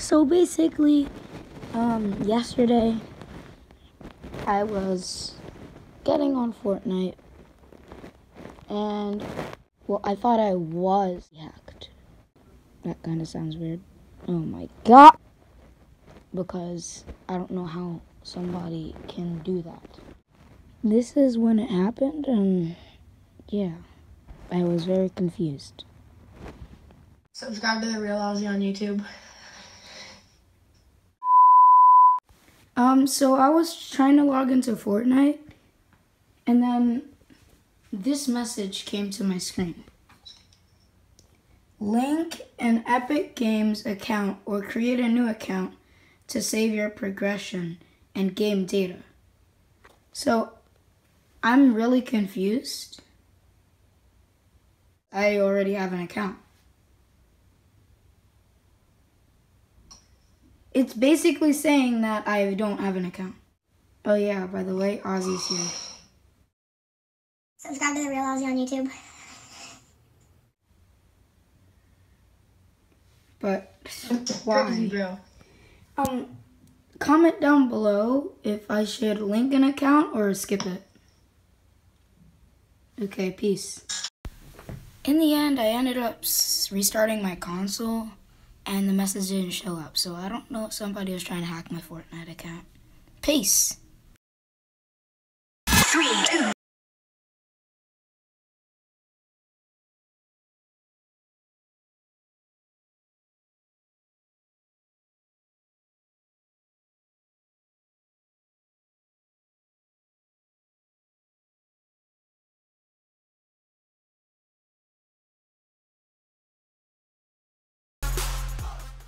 So basically, um, yesterday I was getting on Fortnite and well, I thought I was hacked. That kind of sounds weird. Oh my god! Because I don't know how somebody can do that. This is when it happened, and yeah, I was very confused. Subscribe to the Real Aussie on YouTube. Um, so I was trying to log into Fortnite, and then this message came to my screen. Link an Epic Games account or create a new account to save your progression and game data. So I'm really confused. I already have an account. It's basically saying that I don't have an account. Oh yeah, by the way, Ozzy's here. Subscribe to the Real Ozzy on YouTube. But why? Um, comment down below if I should link an account or skip it. Okay, peace. In the end, I ended up restarting my console and the message didn't show up. So I don't know if somebody was trying to hack my Fortnite account. Peace.